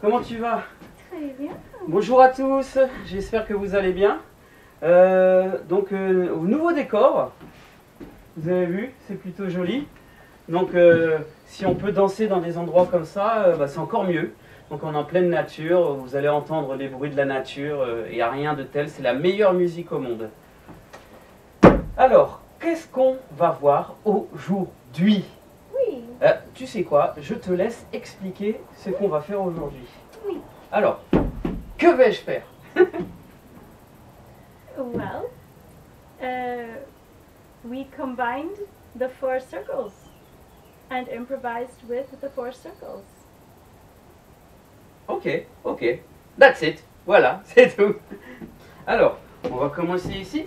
Comment tu vas? Très bien. Bonjour à tous, j'espère que vous allez bien. Euh, donc, euh, au nouveau décor, vous avez vu, c'est plutôt joli. Donc, euh, si on peut danser dans des endroits comme ça, euh, bah, c'est encore mieux. Donc, on est en pleine nature, vous allez entendre les bruits de la nature, et il n'y a rien de tel, c'est la meilleure musique au monde. Alors, qu'est-ce qu'on va voir aujourd'hui? Euh, tu sais quoi Je te laisse expliquer ce qu'on va faire aujourd'hui. Oui. Alors, que vais-je faire? Well, uh, we combined the four circles and improvised with the four circles. Ok, ok. That's it. Voilà, c'est tout. Alors, on va commencer ici.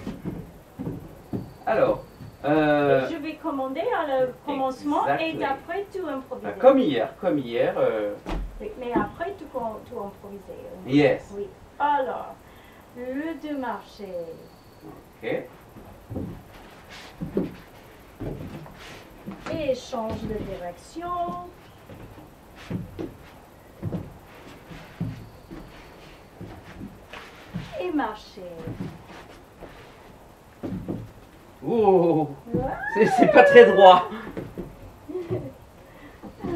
Alors, euh, Je vais commander à le commencement et après tu improviser. comme hier, comme hier. euh, Oui, Mais après com- tu improviser. yes. Oui. Alors, le deux marché. Ok. Et change de direction. Et marcher. Oh, c'est pas très droit.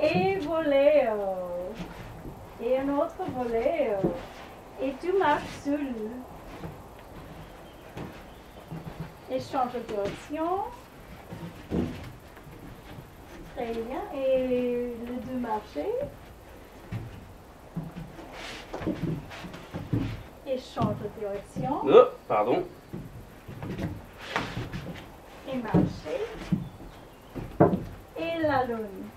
Et voler. euh, Et un autre volet. euh, Et tu marches seul. Et change de direction. Très bien. Et le deux marcher. Et change de direction. Oh, pardon. Marcher. Et la lune.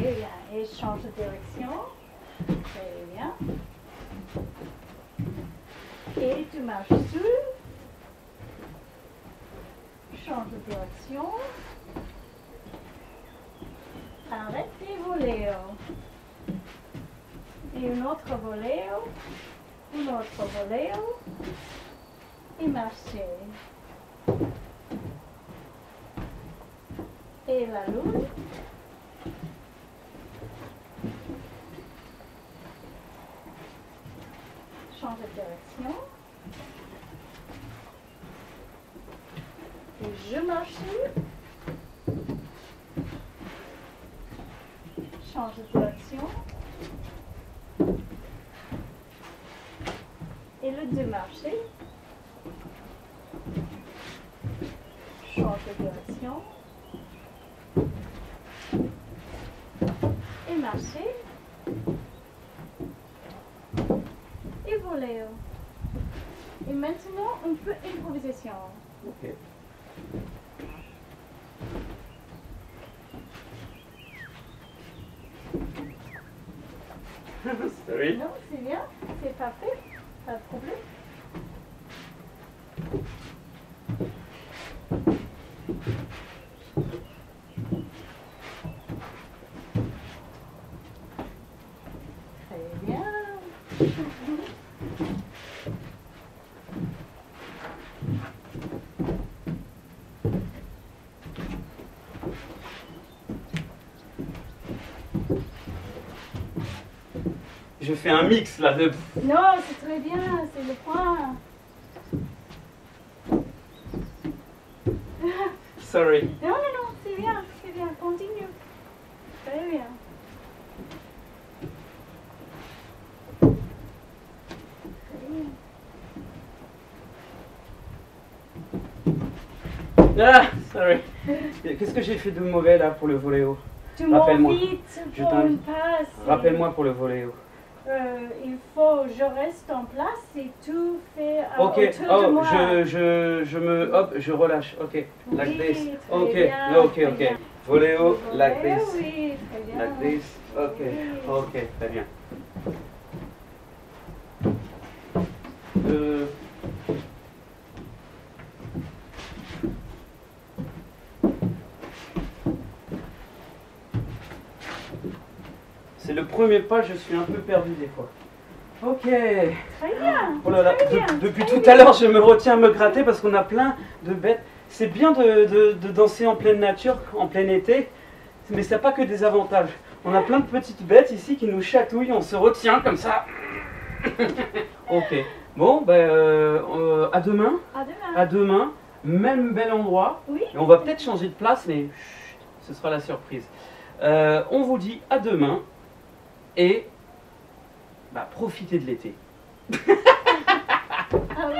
Et et change de direction. Très bien. Et tu marches seul. Change de direction. Arrête et voler. Et un autre volet. Un autre volet. Et marcher. Et la lune. Change de direction. Et je marche. Change de direction. Et le deux marcher. Change de direction. Et marcher. Et voler. Et maintenant, un peu improvisation. Ok. Non, c'est bien, c'est parfait, pas de problème. Très bien. Je fais un mix là de. Non, c'est très bien, c'est le point. Sorry. Non, non, non, c'est bien, c'est bien, continue. Très bien. Ah, sorry. Qu'est-ce que j'ai fait de mauvais là pour le voléo Rappelle-moi. Je pour t'invite. Rappelle-moi pour le voléo. Euh, il faut, je reste en place et tout fait euh, Ok, autour de oh, moi. je, je, je me. Hop, je relâche. Ok, like Oui, this. très Ok, bien, ok, ok. bien. Voléo, like this. Oui, très bien. Like this. Ok, ok, très bien. Euh, C'est le premier pas, je suis un peu perdu des fois. Ok. Très bien. Oh là là, très de- bien, depuis très tout bien. à l'heure, je me retiens à me gratter parce qu'on a plein de bêtes. c'est bien de, de- de danser en pleine nature, en plein été, mais ça n'a pas que des avantages. On a plein de petites bêtes ici qui nous chatouillent, on se retient comme ça. ok. Bon, ben, euh, euh, à demain. À demain. À demain. Même bel endroit. Oui. Et on va peut-être changer de place, mais chut, ce sera la surprise. Euh, on vous dit à demain et bah, profitez de l'été. Ah.